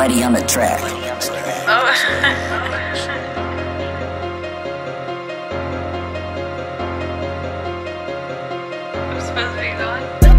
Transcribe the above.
buddy on the track. Oh. supposed to be going?